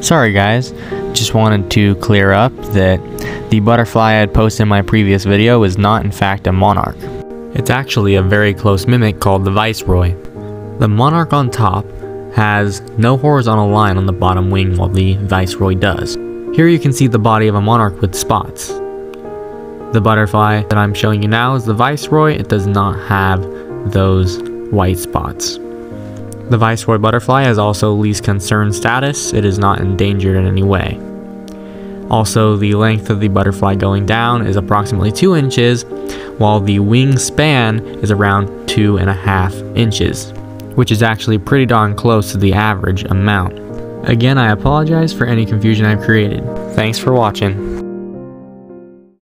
Sorry guys, just wanted to clear up that the butterfly I had posted in my previous video is not in fact a monarch. It's actually a very close mimic called the Viceroy. The monarch on top has no horizontal line on the bottom wing while the Viceroy does. Here you can see the body of a monarch with spots. The butterfly that I'm showing you now is the Viceroy. It does not have those white spots. The Viceroy butterfly has also least concern status. It is not endangered in any way. Also, the length of the butterfly going down is approximately 2 inches, while the wingspan is around 2.5 inches, which is actually pretty darn close to the average amount. Again, I apologize for any confusion I've created. Thanks for watching.